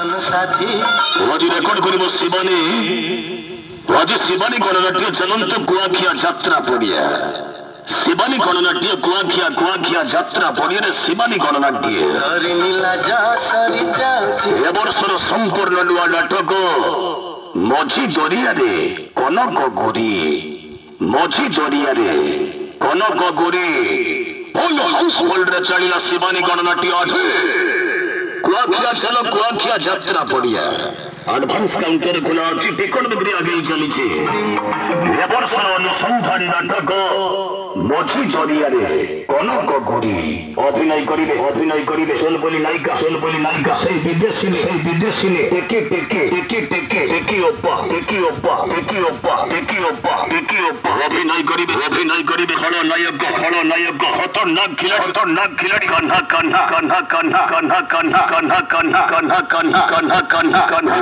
ଆଜି ରେକର୍ଡ କରିବ ଶିବାନୀ ଆଜି ଶିବାନୀ ଗଣନାଟ୍ୟ ଚଳନ୍ତ କୁଆଖିଆ ଯାତ୍ରା ପଡ଼ିଆ ଶିବାନୀ ଗଣନାଟ୍ୟ କୁଆଖିଆ କୁଆଖିଆ ଯାତ୍ରା ପଡ଼ିଆରେ ଶିବାନୀ ଗଣନାଟ୍ୟ ଏ ବର୍ଷର ସମ୍ପୂର୍ଣ୍ଣ ନୂଆ ନାଟକ ମଝି ଜରିଆରେ କନକ ଗୁରି ମଝି ଜରିଆରେ କନକ ଗୁରି ଫୁଲ ହାଉସ ଚାଲିଲା ଶିବାନୀ ଗଣନାଟ୍ୟ ଅଧିକ কুয়াখিয়া চলো কুয়াখিয়া যাত্রা পড়িয়া। অ্যাডভান্স কাউন্টার খোলা আছে, টিকট বিক্রি আগেই চলেছে। ব্যবসা অনুসন্ধান নাটক। মধু জরিয়ারে কনক করি অভিনয় করিবে অভিনয় করিবে সোনপলি নায়িকা সোনপলি নায়িকা সেই বিদেশি সেই বিদেশি টেকি টেকে টেকি টেকে টেকি ওপা টেকি ওপা টেকি ওপা টেকি ওপা টেকি ওপা অভিনয় করিবে অভিনয় করিবে খলনায়ক খলনায়ক খতরনাক খিলাড়ি খতরনাক খিলাড়ি কান্না কান্না কান্না কান্না কান্না কান্না কান্না কান্না কান্না কান্না কান্না কান্না কান্না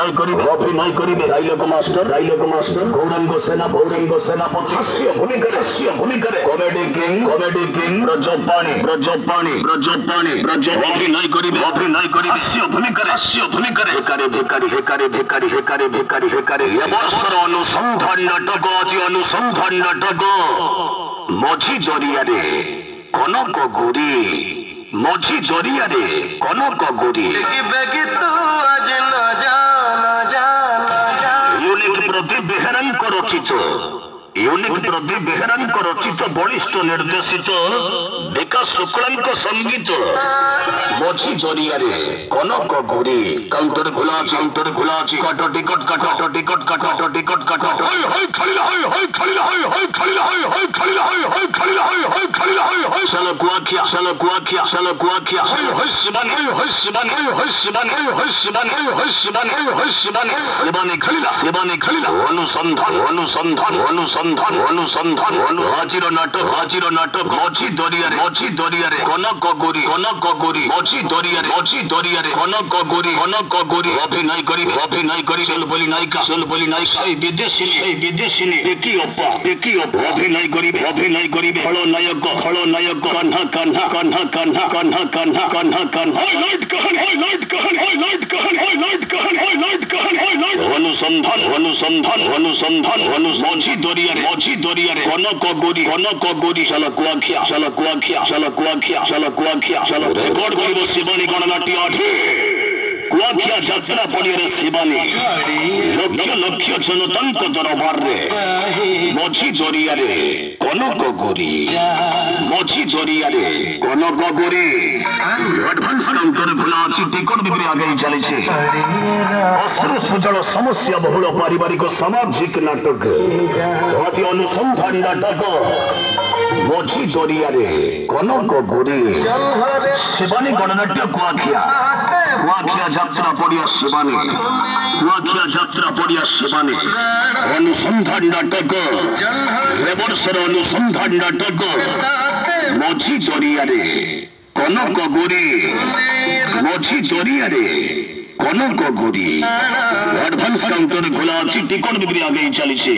নাই করিবে অভিনয় করিবে। রাইলক মাস্টার রাইলক মাস্টার। গৌরাঙ্গ সেনা গৌরাঙ্গ সেনাপতি হাস্য ভূমিকা হাস্য ভূমিকারে কমেডি কিং কমেডি কিং রজপানি রজপানি রজপানি পানি রজব পানি রজব অভিনয় করিবে অভিনয় করিবে। হাস্য ভূমিকারে হাস্য ভূমিকারে ভিকারি ভিকারি ভিকারি ভিকারি ভিকারি ভিকারি ভিকারি এবর্ষর অনুসন্ধান নাটক অতি অনুসন্ধান নাটক ମଝି ଜରିଆରେ କନକ ଗୋରି ମଝି ଜରିଆରେ କନକ ଗୋରି ବେହେରାଙ୍କ ରଚିତ ୟୁନିକ୍ ପ୍ରଦୀପ ବେହେରାଙ୍କ ରଚିତ ବଳିଷ୍ଠ ନିର୍ଦ୍ଦେଶିତ ବିକାଶ ଶୁକ୍ଳାଙ୍କ ସଙ୍ଗୀତ ମଝି ଜରିଆରେ କନକ ଗୁରି କାଉଣ୍ଟର ଖୋଲା ଅଛି କାଉଣ୍ଟର ଖୋଲା ଅଛି କାଟ ଟିକଟ କାଟ କାଟ ଟିକଟ କାଟ କାଟ ଟିକଟ କାଟ ହଇ ହଇ ଖେଳିଲା ହଇ ହଇ ଖେଳିଲା ହଇ ହଇ ଖେଳିଲା ହଇ ହଇ ଖେଳିଲା ହଇ ହଇ ଖେଳିଲା kia sala gua kia sala gua kia hoy hoy siban hoy hoy siban hoy hoy siban hoy hoy siban hoy hoy siban hoy hoy siban sibane khalila sibane khalila অনুসন্ধান অনুসন্ধান অনুসন্ধান অনুসন্ধান হাজির নাটক হাজির নাটক অছি দরিয়ারে অছি দরিয়ারে কনক গরি কনক গরি অছি দরিয়ারে অছি দরিয়ারে কনক গরি কনক গরি অভিনয় করি অভিনয় করি চল বলি নায়িকা চল বলি নায়িকা এই বিদেশিনী এই বিদেশিনী একই অপা একই অপা অভিনয় করিবে অভিনয় করিবে খলনায়ক খলনায়ক কাহ্না কানহা কানহা কানহা কানহা কানহা কানহা কানহা লর্ড কাহন হয় লর্ড কাহন হয় লর্ড কাহন হয় লর্ড কাহন হয় লর্ড কাহন হয় লর্ড অনুসন্ধান অনুসন্ধান অনুসন্ধান অনু মঝি দরিয়ারে মঝি দরিয়ারে। কনক গরি কনক গরি শালা কুয়াখিয়া শালা কুয়াখিয়া শালা কুয়াখিয়া শালা কুয়াখিয়া শালা রেকর্ড করিব শিবানী গণনাটি অঠে କୁଆଖିଆ ଯାତ୍ରା ପଡ଼ିଆରେ ଶିବାନୀ ଲକ୍ଷ ଲକ୍ଷ ଜନତାଙ୍କ ଦରବାରରେ ମଝି ଜରିଆରେ କନକ ଗୋରି ମଝି ଜରିଆରେ କନକ ଗୋରି અંતર ખુલાચી ટિકટ દીકરી આગળ ચાલે છે અસ્ત્ર સુજળ સમસ્યા બહુળ પારિવારિક સામાજિક નાટક ભવાતી અનુસંધાની નાટક ମଝି ଜରିଆରେ କନକ ଗୋରି ଶିବାନୀ ଗଣନାଟ୍ୟ କୁଆଖିଆ କୁଆଖିଆ ଯାତ୍ରା ପଡ଼ିଆ ଶିବାନୀ କୁଆଖିଆ ଯାତ୍ରା ପଡ଼ିଆ ଶିବାନୀ ଅନୁସନ୍ଧାନୀ ନାଟକ ଏ ବର୍ଷର ଅନୁସନ୍ଧାନୀ ନାଟକ ମଝି ଜରିଆରେ କନକ ଗୁରି ମଝି ଜରିଆରେ କନକ ଗୁରି ଆଡଭାନ୍ସ କାଉଣ୍ଟର ଖୋଲା ଅଛି ଟିକଟ ବିକ୍ରି ଆଗେଇ ଚାଲିଛି